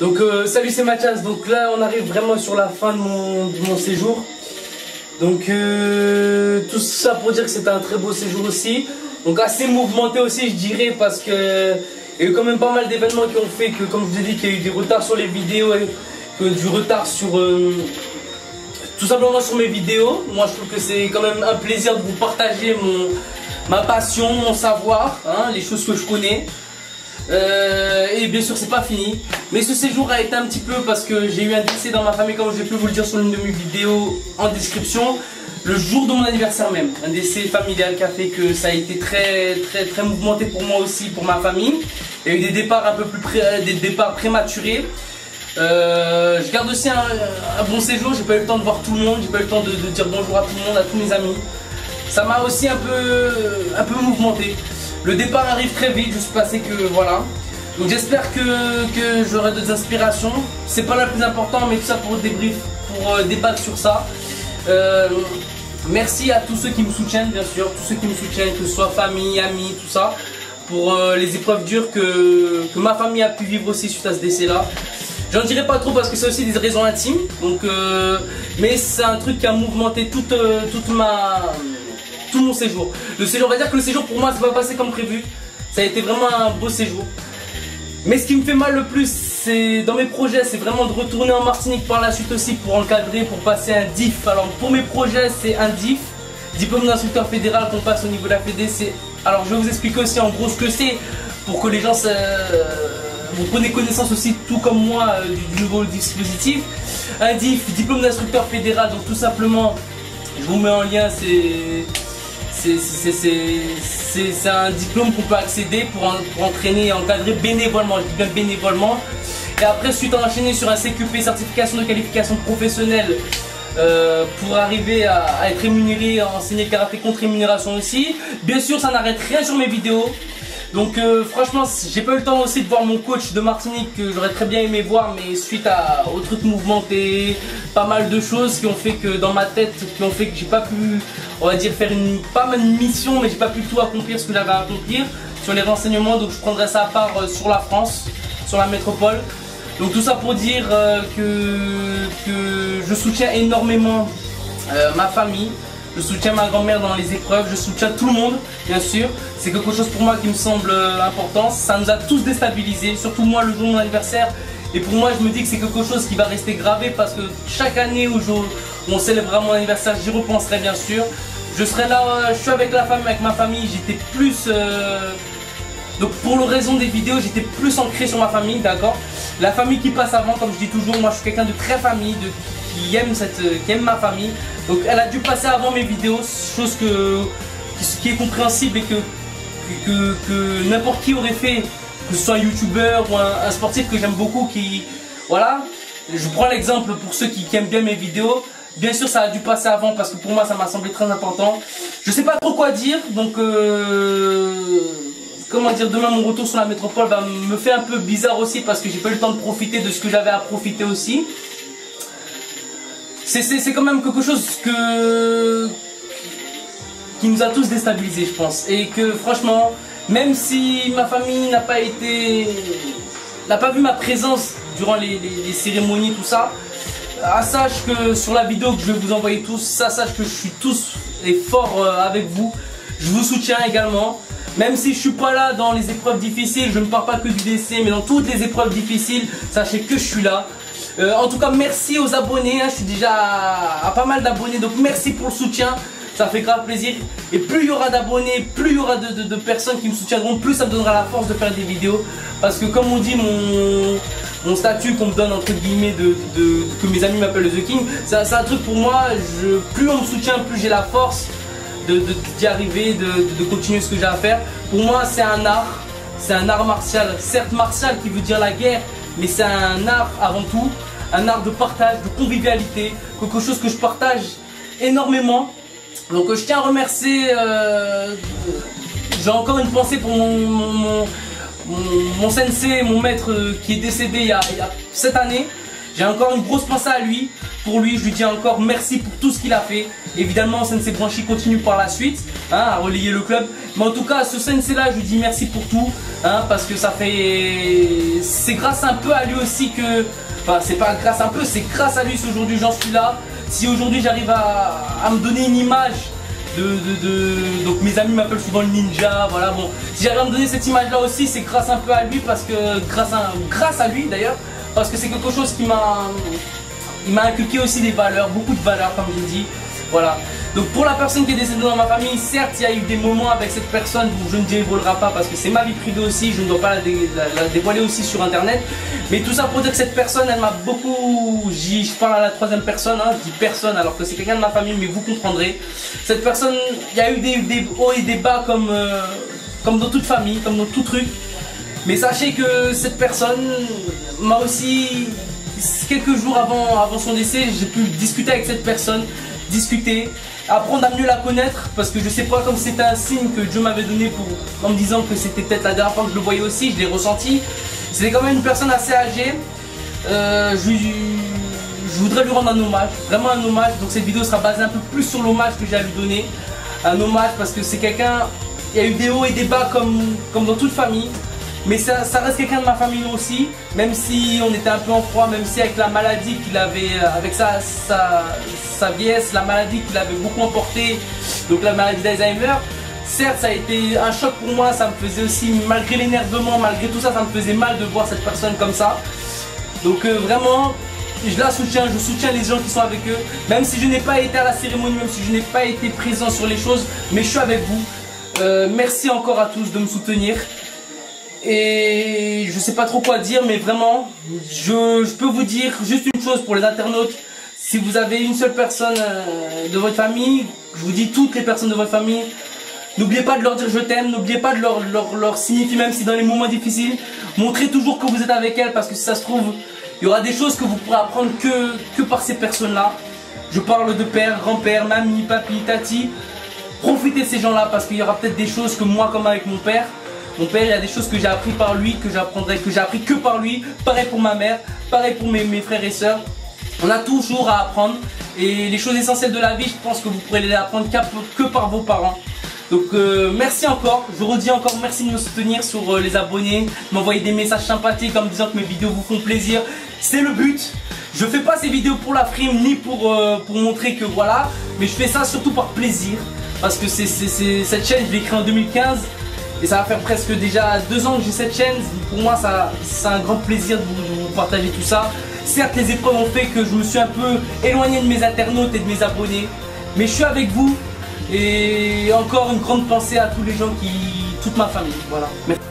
Donc euh, salut c'est Mathias, donc là on arrive vraiment sur la fin de mon, séjour. Donc euh, tout ça pour dire que c'était un très beau séjour aussi. Donc assez mouvementé aussi je dirais parce que il y a eu quand même pas mal d'événements qui ont fait que comme je vous ai dit qu'il y a eu du retard sur les vidéos et que du retard sur euh, tout simplement sur mes vidéos. Moi je trouve que c'est quand même un plaisir de vous partager mon, ma passion, mon savoir, hein, les choses que je connais. Euh, et bien sûr c'est pas fini. Mais ce séjour a été un petit peu parce que j'ai eu un décès dans ma famille Comme je pu vous le dire sur l'une de mes vidéos en description Le jour de mon anniversaire même. Un décès familial qui a fait que ça a été très très très mouvementé pour moi aussi Pour ma famille. Il y a eu des départs un peu plus pré des départs prématurés. Euh, je garde aussi un, bon séjour, j'ai pas eu le temps de voir tout le monde, j'ai pas eu le temps de, de, dire bonjour à tout le monde, à tous mes amis. Ça m'a aussi un peu, un peu mouvementé. Le départ arrive très vite, je suis passé que voilà. Donc j'espère que, j'aurai des inspirations. C'est pas le plus important, mais tout ça pour débrief, pour euh, débattre sur ça. Euh, merci à tous ceux qui me soutiennent, bien sûr, tous ceux qui me soutiennent, que ce soit famille, amis, tout ça, pour euh, les épreuves dures que, ma famille a pu vivre aussi suite à ce décès-là. J'en dirai pas trop parce que c'est aussi des raisons intimes, donc, mais c'est un truc qui a mouvementé toute, toute ma tout mon séjour. Le séjour, on va dire que le séjour pour moi, ça va passer comme prévu. Ça a été vraiment un beau séjour. Mais ce qui me fait mal le plus, c'est dans mes projets, c'est vraiment de retourner en Martinique par la suite aussi pour encadrer, pour passer un DIF. Alors pour mes projets, c'est un DIF, diplôme d'instructeur fédéral qu'on passe au niveau de la FED. Alors je vais vous expliquer aussi en gros ce que c'est pour que les gens vous prenez connaissance aussi, tout comme moi, euh, du, nouveau dispositif. Un DIF, diplôme d'instructeur fédéral, donc tout simplement, je vous mets en lien, c'est c'est un diplôme qu'on peut accéder pour, entraîner et encadrer bénévolement, je dis bien bénévolement. Et après, suite à enchaîner sur un CQP, certification de qualification professionnelle, euh, pour arriver à, être rémunéré, à enseigner le karaté contre rémunération aussi. Bien sûr, ça n'arrête rien sur mes vidéos. Donc euh, franchement, j'ai pas eu le temps aussi de voir mon coach de Martinique que j'aurais très bien aimé voir, mais suite à, au truc mouvementé, pas mal de choses qui ont fait que dans ma tête, qui ont fait que j'ai pas pu, on va dire, faire pas mal de mission, mais j'ai pas pu tout accomplir ce que j'avais à accomplir sur les renseignements, donc je prendrai ça à part euh, sur la France, sur la métropole. Donc tout ça pour dire euh, que je soutiens énormément ma famille, je soutiens ma grand-mère dans les épreuves, je soutiens tout le monde, bien sûr. C'est quelque chose pour moi qui me semble euh, important. Ça nous a tous déstabilisés, surtout moi le jour de mon anniversaire. Et pour moi, je me dis que c'est quelque chose qui va rester gravé parce que chaque année où, on célébrera mon anniversaire, j'y repenserai bien sûr. Je serai là, euh, je suis avec la famille, avec ma famille, j'étais plus... Euh, donc pour le raison des vidéos, j'étais plus ancré sur ma famille, d'accord? La famille qui passe avant, comme je dis toujours, moi je suis quelqu'un de très famille, de, qui aime, cette, qui aime ma famille. Donc elle a dû passer avant mes vidéos, chose que, qui, est compréhensible et que, que, n'importe qui aurait fait, que ce soit un youtubeur ou un, sportif que j'aime beaucoup qui... Voilà, je prends l'exemple pour ceux qui, aiment bien mes vidéos. Bien sûr, ça a dû passer avant parce que pour moi, ça m'a semblé très important. Je sais pas trop quoi dire, donc euh, comment dire, demain mon retour sur la métropole me fait un peu bizarre aussi parce que j'ai pas eu le temps de profiter de ce que j'avais à profiter aussi c'est quand même quelque chose qui nous a tous déstabilisés, je pense. Et que franchement, même si ma famille n'a pas été, n'a pas vu ma présence durant les, cérémonies, tout ça, ah, sache que sur la vidéo que je vais vous envoyer tous, ça sache que je suis tous et fort euh, avec vous. Je vous soutiens également. Même si je suis pas là dans les épreuves difficiles, je ne parle pas que du décès, mais dans toutes les épreuves difficiles, sachez que je suis là. Euh, en tout cas, merci aux abonnés. Hein. je suis déjà à, pas mal d'abonnés. Donc, merci pour le soutien. Ça fait grave plaisir. Et plus il y aura d'abonnés, plus il y aura de, personnes qui me soutiendront, plus ça me donnera la force de faire des vidéos. Parce que, comme on dit, mon, statut qu'on me donne, entre guillemets, que mes amis m'appellent The King, c'est un truc pour moi. plus on me soutient, plus j'ai la force d'y arriver, de, continuer ce que j'ai à faire. Pour moi, c'est un art. C'est un art martial. Certes, martial qui veut dire la guerre, mais c'est un art avant tout, un art de partage, de convivialité, quelque chose que je partage énormément. Donc je tiens à remercier, euh, j'ai encore une pensée pour mon, mon, sensei, mon maître euh, qui est décédé il y a, cette année. J'ai encore une grosse pensée à lui pour lui. Je lui dis encore merci pour tout ce qu'il a fait. Évidemment, Sensei Branchi continue par la suite hein, à relayer le club. Mais en tout cas, ce Sensei là, je lui dis merci pour tout. Hein, parce que ça fait. C'est grâce un peu à lui aussi que. Enfin, c'est pas grâce un peu, c'est grâce à lui aujourd'hui j'en suis là. Si aujourd'hui j'arrive à, me donner une image de, donc mes amis m'appellent souvent le ninja voilà bon si j'arrive à me donner cette image là aussi c'est grâce un peu à lui parce que grâce à, grâce à lui d'ailleurs parce que c'est quelque chose qui m'a il m'a inculqué aussi des valeurs, beaucoup de valeurs comme je dis. Voilà. Donc pour la personne qui est décédée dans ma famille, certes il y a eu des moments avec cette personne où je ne dévoilerai pas parce que c'est ma vie privée aussi, je ne dois pas la, dévoiler aussi sur internet. Mais tout ça pour dire que cette personne, elle m'a beaucoup... Je parle à la troisième personne, hein, je dis personne alors que c'est quelqu'un de ma famille, mais vous comprendrez. Cette personne, il y a eu des, hauts et des bas comme, euh, comme dans toute famille, comme dans tout truc. Mais sachez que cette personne m'a aussi quelques jours avant, son décès, j'ai pu discuter avec cette personne, discuter, apprendre à mieux la connaître parce que je sais pas comme c'était un signe que Dieu m'avait donné pour, en me disant que c'était peut-être la dernière fois que je le voyais aussi, je l'ai ressenti. C'était quand même une personne assez âgée. Euh, je, voudrais lui rendre un hommage, vraiment un hommage. Donc cette vidéo sera basée un peu plus sur l'hommage que j'ai à lui donner. Un hommage parce que c'est quelqu'un, il y a eu des hauts et des bas comme dans toute famille. Mais ça, reste quelqu'un de ma famille aussi, même si on était un peu en froid, même si avec la maladie qu'il avait, euh, avec sa, sa, vieillesse, la maladie qu'il avait beaucoup emporté, donc la maladie d'Alzheimer, certes ça a été un choc pour moi, ça me faisait aussi, malgré l'énervement, malgré tout ça, ça me faisait mal de voir cette personne comme ça. Donc euh, vraiment, je la soutiens, je soutiens les gens qui sont avec eux, même si je n'ai pas été à la cérémonie, même si je n'ai pas été présent sur les choses, mais je suis avec vous. Euh, merci encore à tous de me soutenir. Et je sais pas trop quoi dire, mais vraiment, je, peux vous dire juste une chose pour les internautes. Si vous avez une seule personne euh, de votre famille, je vous dis toutes les personnes de votre famille, n'oubliez pas de leur dire je t'aime, n'oubliez pas de leur, leur, signifier, même si dans les moments difficiles, montrez toujours que vous êtes avec elles, parce que si ça se trouve, il y aura des choses que vous pourrez apprendre que, que par ces personnes-là. Je parle de père, grand-père, mamie, papy, tati. Profitez de ces gens-là parce qu'il y aura peut-être des choses que moi, comme avec mon père, mon père, il y a des choses que j'ai appris par lui, que j'apprendrai, que j'ai appris que par lui. Pareil pour ma mère, pareil pour mes, frères et sœurs. On a toujours à apprendre. Et les choses essentielles de la vie, je pense que vous pourrez les apprendre que par vos parents. Donc euh, merci encore, je redis encore merci de me soutenir sur euh, les abonnés, m'envoyer des messages sympathiques en me disant que mes vidéos vous font plaisir. C'est le but. Je fais pas ces vidéos pour la frime ni pour, euh, montrer que voilà, mais je fais ça surtout par plaisir. Parce que cette chaîne, je l'ai créée en 2015 et ça va faire presque déjà deux ans que j'ai cette chaîne. Pour moi, c'est un grand plaisir de vous, partager tout ça. Certes, les épreuves ont fait que je me suis un peu éloigné de mes internautes et de mes abonnés. Mais je suis avec vous. Et encore une grande pensée à tous les gens qui... toute ma famille. Voilà. Merci.